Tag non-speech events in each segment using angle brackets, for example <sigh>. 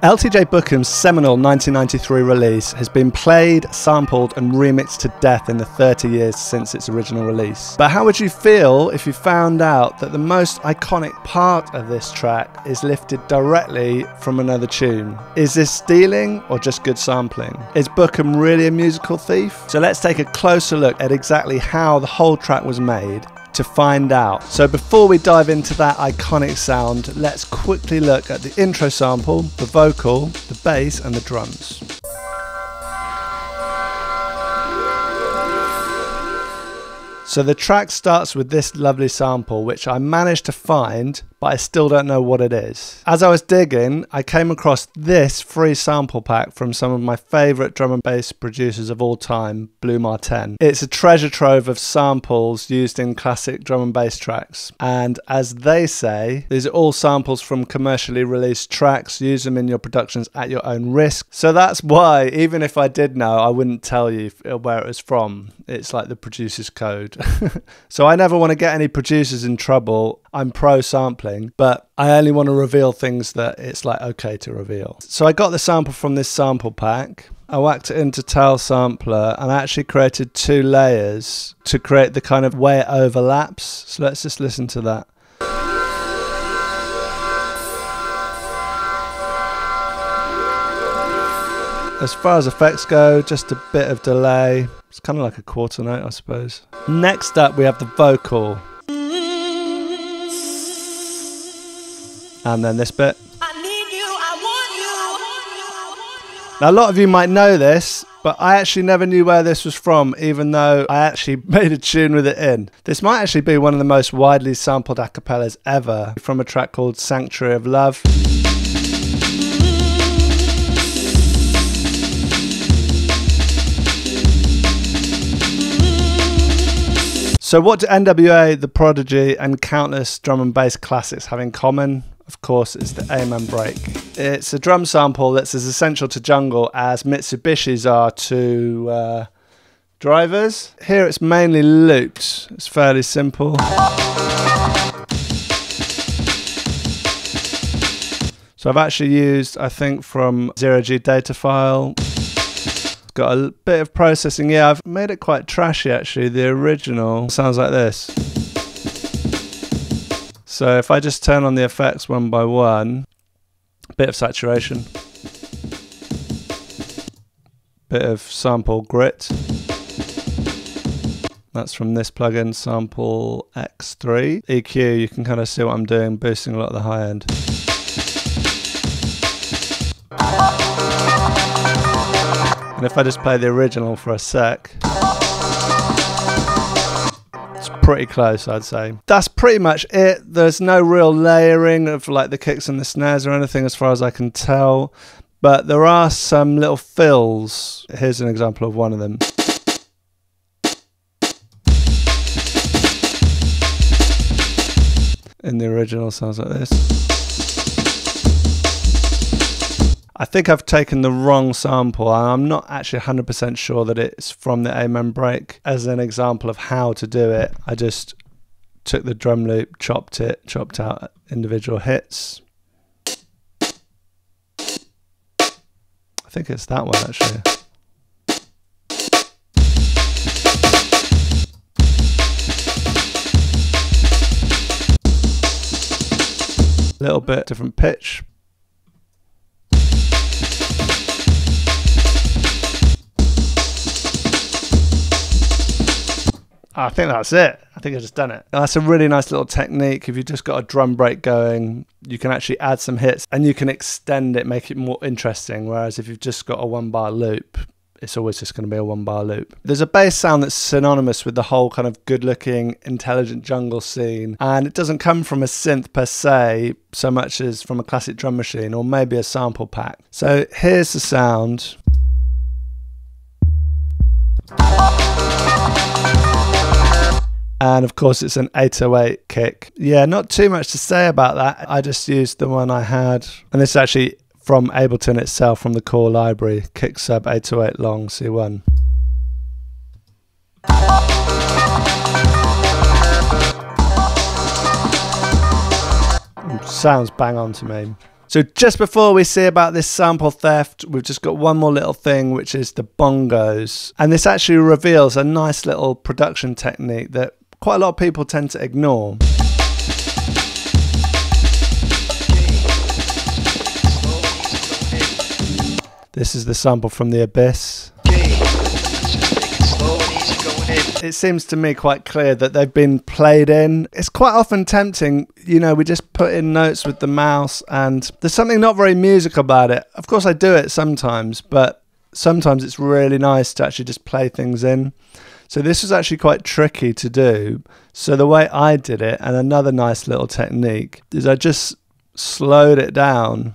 LTJ Bukem's seminal 1993 release has been played, sampled, and remixed to death in the 30 years since its original release. But how would you feel if you found out that the most iconic part of this track is lifted directly from another tune? Is this stealing or just good sampling? Is Buckham really a musical thief? So let's take a closer look at exactly how the whole track was made to find out. So before we dive into that iconic sound, let's quickly look at the intro sample, the vocal, the bass and the drums. So the track starts with this lovely sample, which I managed to find but I still don't know what it is. As I was digging, I came across this free sample pack from some of my favourite drum and bass producers of all time, Blu Mar Ten. It's a treasure trove of samples used in classic drum and bass tracks. And as they say, these are all samples from commercially released tracks. Use them in your productions at your own risk. So that's why, even if I did know, I wouldn't tell you where it was from. It's like the producer's code. <laughs> <laughs> so I never want to get any producers in trouble. I'm pro sampling but I only want to reveal things that it's like okay to reveal. So I got the sample from this sample pack. I whacked it into Tile Sampler and I actually created two layers to create the kind of way it overlaps. So let's just listen to that. As far as effects go, just a bit of delay. It's kind of like a quarter note, I suppose. Next up, we have the vocal. and then this bit. Now, a lot of you might know this, but I actually never knew where this was from, even though I actually <laughs> made a tune with it in. This might actually be one of the most widely sampled acapellas ever from a track called Sanctuary of Love. So, what do NWA, The Prodigy, and countless drum and bass classics have in common? of course, it's the Amen break. It's a drum sample that's as essential to jungle as Mitsubishi's are to uh, drivers. Here it's mainly looped, it's fairly simple. So I've actually used, I think, from Zero-G Datafile. Got a bit of processing. Yeah, I've made it quite trashy actually. The original sounds like this. So if I just turn on the effects one by one, bit of saturation, bit of sample grit. That's from this plugin, Sample X3. EQ, you can kind of see what I'm doing, boosting a lot of the high end. And if I just play the original for a sec, it's pretty close, I'd say. That's pretty much it. There's no real layering of like the kicks and the snares or anything as far as I can tell, but there are some little fills. Here's an example of one of them. In the original sounds like this. I think I've taken the wrong sample. I'm not actually 100% sure that it's from the Amen break. As an example of how to do it, I just took the drum loop, chopped it, chopped out individual hits. I think it's that one actually. A little bit different pitch, I think that's it. I think I've just done it. That's a really nice little technique. If you've just got a drum break going, you can actually add some hits and you can extend it, make it more interesting. Whereas if you've just got a one bar loop, it's always just going to be a one bar loop. There's a bass sound that's synonymous with the whole kind of good looking, intelligent jungle scene. And it doesn't come from a synth per se, so much as from a classic drum machine or maybe a sample pack. So here's the sound. And of course, it's an 808 kick. Yeah, not too much to say about that. I just used the one I had. And this is actually from Ableton itself, from the core library. Kick sub 808 long C1. Sounds bang on to me. So just before we see about this sample theft, we've just got one more little thing, which is the bongos. And this actually reveals a nice little production technique that quite a lot of people tend to ignore. This is the sample from The Abyss. It seems to me quite clear that they've been played in. It's quite often tempting, you know, we just put in notes with the mouse and there's something not very musical about it. Of course, I do it sometimes, but sometimes it's really nice to actually just play things in. So this was actually quite tricky to do. So the way I did it, and another nice little technique, is I just slowed it down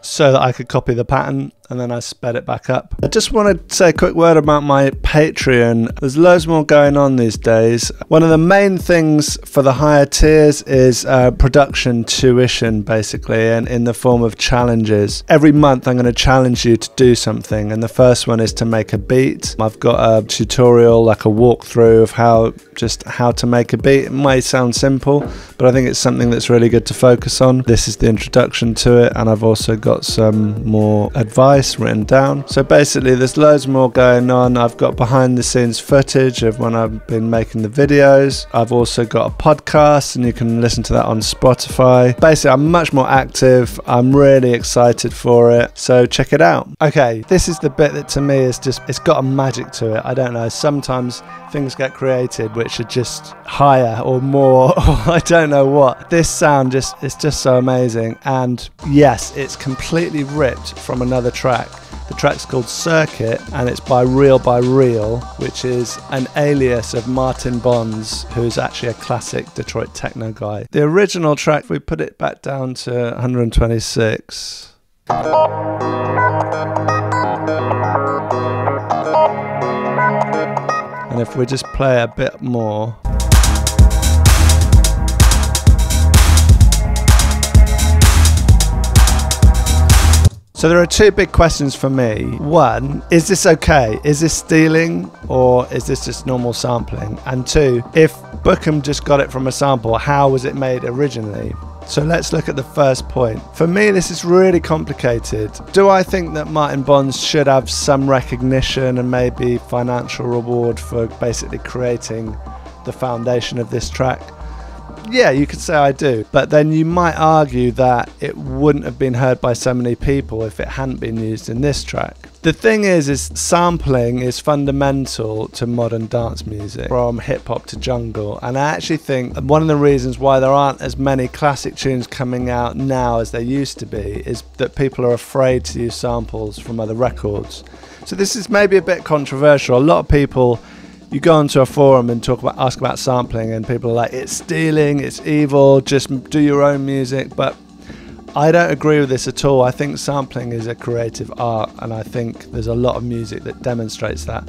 so that I could copy the pattern and then I sped it back up. I just want to say a quick word about my Patreon. There's loads more going on these days. One of the main things for the higher tiers is uh, production tuition, basically, and in the form of challenges. Every month, I'm going to challenge you to do something, and the first one is to make a beat. I've got a tutorial, like a walkthrough of how just how to make a beat. It may sound simple, but I think it's something that's really good to focus on. This is the introduction to it, and I've also got some more advice written down. So basically, there's loads more going on. I've got behind the scenes footage of when I've been making the videos. I've also got a podcast, and you can listen to that on Spotify. Basically, I'm much more active. I'm really excited for it. So check it out. Okay, this is the bit that to me is just, it's got a magic to it. I don't know. Sometimes things get created which are just higher or more, <laughs> or I don't know what. This sound just, it's just so amazing. And yes, it's completely ripped from another track track. The track's called Surkit and it's by Reel by Real, which is an alias of Martin Bonds, who's actually a classic Detroit techno guy. The original track, we put it back down to 126. And if we just play a bit more. So there are two big questions for me. One, is this okay? Is this stealing or is this just normal sampling? And two, if Bukem just got it from a sample, how was it made originally? So let's look at the first point. For me, this is really complicated. Do I think that Martin Bonds should have some recognition and maybe financial reward for basically creating the foundation of this track? Yeah, you could say I do. But then you might argue that it wouldn't have been heard by so many people if it hadn't been used in this track. The thing is, is sampling is fundamental to modern dance music, from hip hop to jungle. And I actually think one of the reasons why there aren't as many classic tunes coming out now as there used to be is that people are afraid to use samples from other records. So this is maybe a bit controversial. A lot of people you go onto a forum and talk about ask about sampling and people are like it's stealing it's evil just do your own music but I don't agree with this at all. I think sampling is a creative art, and I think there's a lot of music that demonstrates that.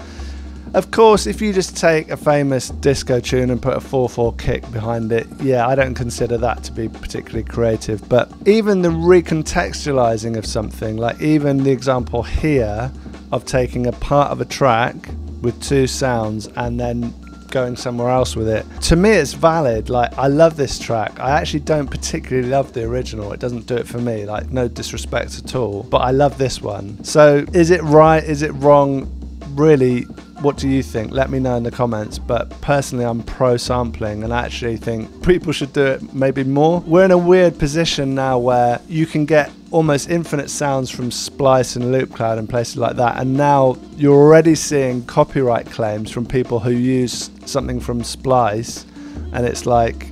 Of course, if you just take a famous disco tune and put a 4 4 kick behind it, yeah, I don't consider that to be particularly creative. But even the recontextualizing of something, like even the example here of taking a part of a track with two sounds and then going somewhere else with it. To me, it's valid. Like, I love this track. I actually don't particularly love the original. It doesn't do it for me. Like, no disrespect at all. But I love this one. So, is it right? Is it wrong? Really, what do you think? Let me know in the comments. But personally, I'm pro sampling and I actually think people should do it maybe more. We're in a weird position now where you can get almost infinite sounds from Splice and Loopcloud and places like that. And now you're already seeing copyright claims from people who use something from Splice and it's like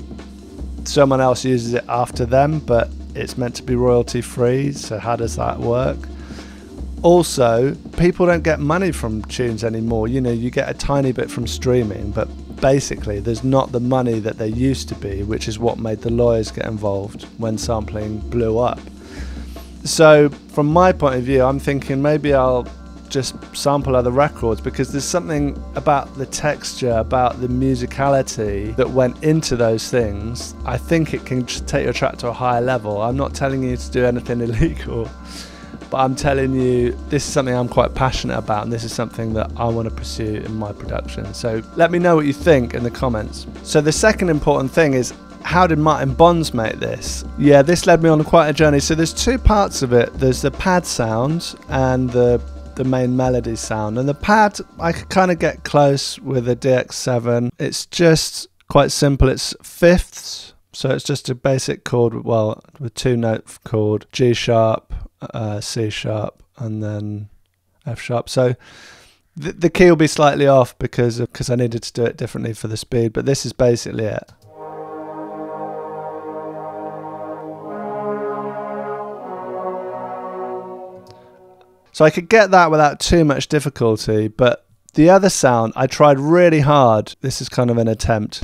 someone else uses it after them, but it's meant to be royalty free. So, how does that work? Also people don't get money from tunes anymore. You know you get a tiny bit from streaming but basically there's not the money that there used to be which is what made the lawyers get involved when sampling blew up. So from my point of view i'm thinking maybe i'll just sample other records because there's something about the texture about the musicality that went into those things. I think it can take your track to a higher level. I'm not telling you to do anything <laughs> illegal but I'm telling you, this is something I'm quite passionate about, and this is something that I want to pursue in my production. So let me know what you think in the comments. So the second important thing is how did Martin Bonds make this? Yeah, this led me on quite a journey. So there's two parts of it. There's the pad sound and the the main melody sound. And the pad, I could kind of get close with a DX7. It's just quite simple. It's fifths, so it's just a basic chord. Well, with two note chord: G sharp, uh, C sharp, and then F sharp. So the, the key will be slightly off because because I needed to do it differently for the speed. But this is basically it. So I could get that without too much difficulty, but the other sound I tried really hard. This is kind of an attempt.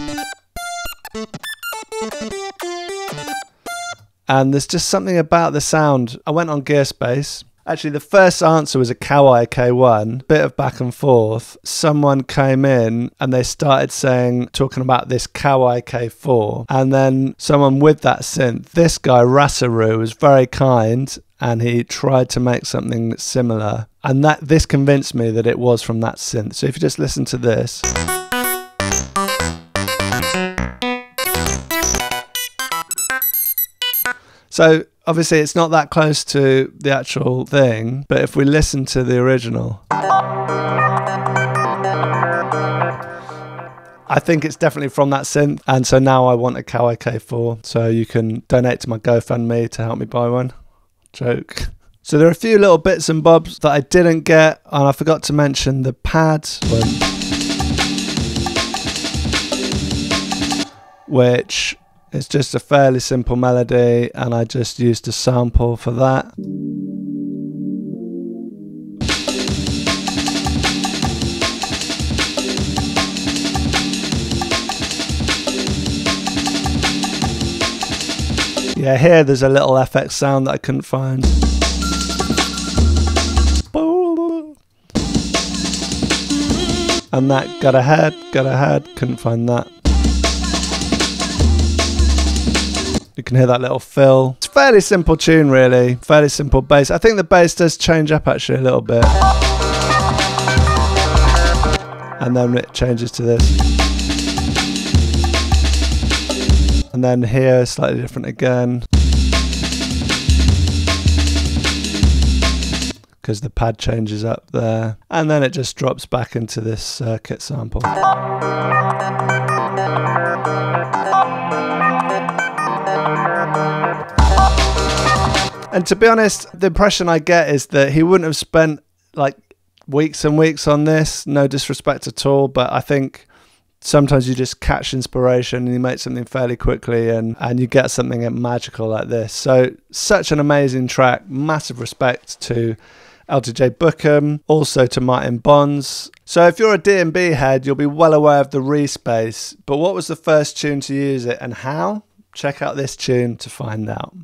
And there's just something about the sound. I went on Gearspace. Actually, the first answer was a Kawai K1, bit of back and forth. Someone came in and they started saying, talking about this Kawai K4. And then someone with that synth, this guy, Rasaru, was very kind and he tried to make something similar. And that this convinced me that it was from that synth. So if you just listen to this. So obviously it's not that close to the actual thing, but if we listen to the original. I think it's definitely from that synth, and so now I want a Kawai K4, so you can donate to my GoFundMe to help me buy one. Joke. So there are a few little bits and bobs that I didn't get, and I forgot to mention the pad, which is just a fairly simple melody, and I just used a sample for that. Yeah, here there's a little FX sound that I couldn't find. And that got ahead, got ahead, couldn't find that. You can hear that little fill. It's fairly simple tune, really. Fairly simple bass. I think the bass does change up actually a little bit. And then it changes to this. And then here, slightly different again. Because the pad changes up there. And then it just drops back into this Surkit sample. And to be honest, the impression I get is that he wouldn't have spent like weeks and weeks on this. No disrespect at all, but I think sometimes you just catch inspiration and you make something fairly quickly and, and you get something magical like this. So, such an amazing track. Massive respect to LTJ Bukem, also to Martin Bonds. So, if you're a D&B head, you'll be well aware of the Reese bass. But what was the first tune to use it and how? Check out this tune to find out.